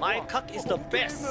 My cock is the best.